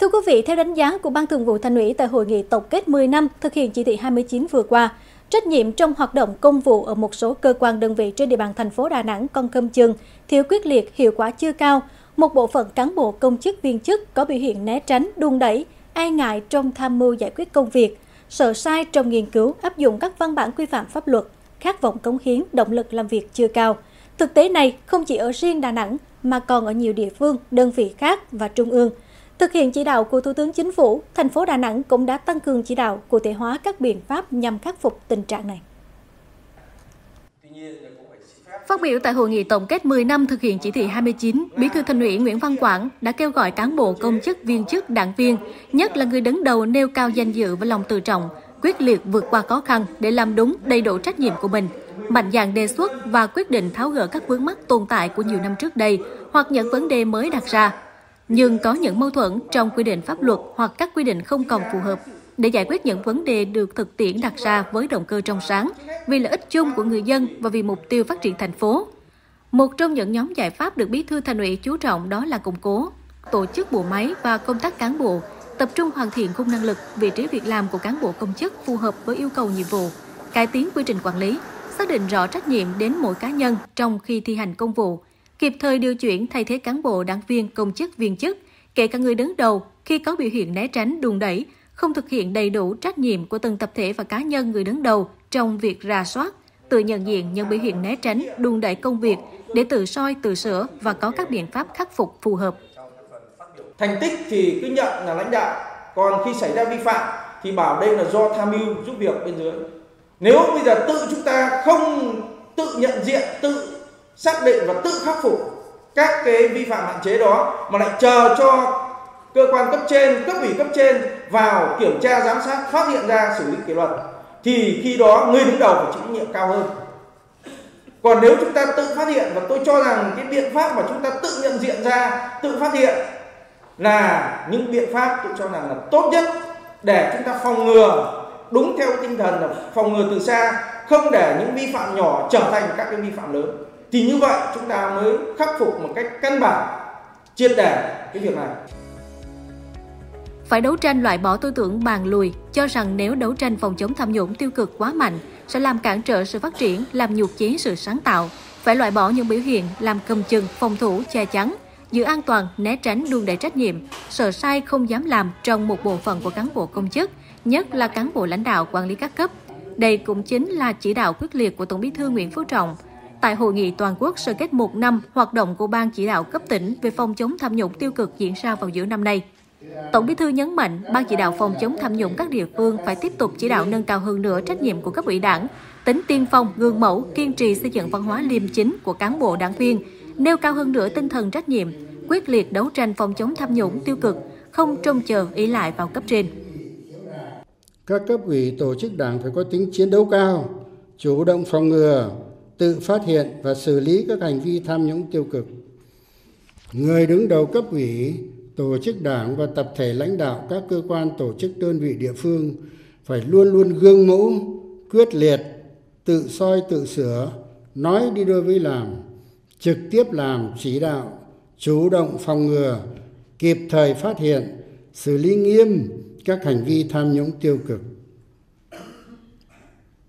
Thưa quý vị, theo đánh giá của Ban Thường vụ Thành ủy tại hội nghị tổng kết 10 năm thực hiện chỉ thị 29 vừa qua, trách nhiệm trong hoạt động công vụ ở một số cơ quan đơn vị trên địa bàn thành phố Đà Nẵng còn cầm chừng, thiếu quyết liệt, hiệu quả chưa cao. Một bộ phận cán bộ công chức viên chức có biểu hiện né tránh, đun đẩy, e ngại trong tham mưu giải quyết công việc, sợ sai trong nghiên cứu áp dụng các văn bản quy phạm pháp luật, khát vọng cống hiến, động lực làm việc chưa cao. Thực tế này không chỉ ở riêng Đà Nẵng mà còn ở nhiều địa phương, đơn vị khác và trung ương. Thực hiện chỉ đạo của Thủ tướng Chính phủ, thành phố Đà Nẵng cũng đã tăng cường chỉ đạo cụ thể hóa các biện pháp nhằm khắc phục tình trạng này. Phát biểu tại hội nghị tổng kết 10 năm thực hiện chỉ thị 29, Bí thư Thành ủy Nguyễn Văn Quảng đã kêu gọi cán bộ công chức viên chức đảng viên, nhất là người đứng đầu nêu cao danh dự và lòng tự trọng, quyết liệt vượt qua khó khăn để làm đúng đầy đủ trách nhiệm của mình, mạnh dạn đề xuất và quyết định tháo gỡ các vướng mắc tồn tại của nhiều năm trước đây hoặc những vấn đề mới đặt ra. Nhưng có những mâu thuẫn trong quy định pháp luật hoặc các quy định không còn phù hợp để giải quyết những vấn đề được thực tiễn đặt ra với động cơ trong sáng, vì lợi ích chung của người dân và vì mục tiêu phát triển thành phố. Một trong những nhóm giải pháp được Bí thư Thành ủy chú trọng đó là củng cố, tổ chức bộ máy và công tác cán bộ, tập trung hoàn thiện khung năng lực, vị trí việc làm của cán bộ công chức phù hợp với yêu cầu nhiệm vụ, cải tiến quy trình quản lý, xác định rõ trách nhiệm đến mỗi cá nhân trong khi thi hành công vụ, kịp thời điều chuyển thay thế cán bộ đảng viên công chức viên chức, kể cả người đứng đầu khi có biểu hiện né tránh, đùn đẩy, không thực hiện đầy đủ trách nhiệm của từng tập thể và cá nhân người đứng đầu trong việc rà soát, tự nhận diện những biểu hiện né tránh, đùn đẩy công việc để tự soi, tự sửa và có các biện pháp khắc phục phù hợp. Thành tích thì cứ nhận là lãnh đạo, còn khi xảy ra vi phạm thì bảo đây là do tham mưu giúp việc bên dưới. Nếu bây giờ tự chúng ta không tự nhận diện, tự xác định và tự khắc phục các cái vi phạm hạn chế đó mà lại chờ cho cơ quan cấp trên cấp ủy cấp trên vào kiểm tra giám sát phát hiện ra xử lý kỷ luật thì khi đó người đứng đầu phải chịu trách nhiệm cao hơn. Còn nếu chúng ta tự phát hiện và tôi cho rằng cái biện pháp mà chúng ta tự nhận diện ra tự phát hiện là những biện pháp tôi cho rằng là tốt nhất để chúng ta phòng ngừa đúng theo tinh thần là phòng ngừa từ xa không để những vi phạm nhỏ trở thành các cái vi phạm lớn. Thì như vậy chúng ta mới khắc phục một cách căn bản triệt để cái việc này. Phải đấu tranh loại bỏ tư tưởng bàn lùi, cho rằng nếu đấu tranh phòng chống tham nhũng tiêu cực quá mạnh sẽ làm cản trở sự phát triển, làm nhục chế sự sáng tạo. Phải loại bỏ những biểu hiện làm cầm chừng, phòng thủ, che chắn, giữ an toàn, né tránh đùn đẩy trách nhiệm, sợ sai không dám làm trong một bộ phận của cán bộ công chức, nhất là cán bộ lãnh đạo quản lý các cấp. Đây cũng chính là chỉ đạo quyết liệt của Tổng bí thư Nguyễn Phú Trọng tại hội nghị toàn quốc sơ kết một năm hoạt động của Ban chỉ đạo cấp tỉnh về phòng chống tham nhũng tiêu cực diễn ra vào giữa năm nay. Tổng Bí thư nhấn mạnh, Ban chỉ đạo phòng chống tham nhũng các địa phương phải tiếp tục chỉ đạo nâng cao hơn nữa trách nhiệm của cấp ủy đảng, tính tiên phong, gương mẫu, kiên trì xây dựng văn hóa liêm chính của cán bộ đảng viên, nêu cao hơn nữa tinh thần trách nhiệm, quyết liệt đấu tranh phòng chống tham nhũng tiêu cực, không trông chờ ý lại vào cấp trên. Các cấp ủy tổ chức đảng phải có tính chiến đấu cao, chủ động phòng ngừa, tự phát hiện và xử lý các hành vi tham nhũng tiêu cực. Người đứng đầu cấp ủy tổ chức đảng và tập thể lãnh đạo các cơ quan tổ chức đơn vị địa phương phải luôn luôn gương mẫu quyết liệt tự soi tự sửa nói đi đôi với làm trực tiếp làm chỉ đạo chủ động phòng ngừa kịp thời phát hiện xử lý nghiêm các hành vi tham nhũng tiêu cực.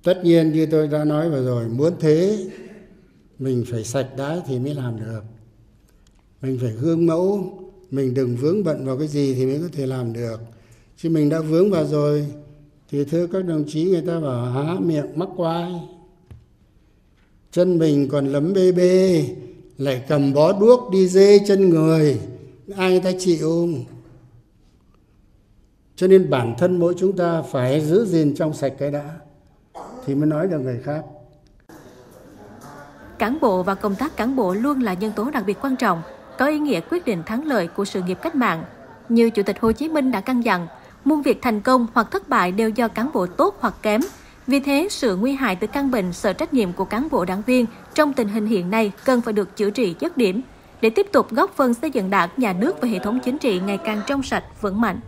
Tất nhiên như tôi đã nói vừa rồi, muốn thế, mình phải sạch đái thì mới làm được. Mình phải gương mẫu, mình đừng vướng bận vào cái gì thì mới có thể làm được. Chứ mình đã vướng vào rồi, thì thưa các đồng chí, người ta bảo há miệng, mắc quai. Chân mình còn lấm bê bê, lại cầm bó đuốc đi dê chân người, ai người ta chịu? Cho nên bản thân mỗi chúng ta phải giữ gìn trong sạch cái đã thì mới nói được người khác cán bộ và công tác cán bộ luôn là nhân tố đặc biệt quan trọng có ý nghĩa quyết định thắng lợi của sự nghiệp cách mạng. Như Chủ tịch Hồ Chí Minh đã căn dặn, muôn việc thành công hoặc thất bại đều do cán bộ tốt hoặc kém. Vì thế, sự nguy hại từ căn bệnh sợ trách nhiệm của cán bộ đảng viên trong tình hình hiện nay cần phải được chữa trị dứt điểm để tiếp tục góp phần xây dựng đảng, nhà nước và hệ thống chính trị ngày càng trong sạch, vững mạnh.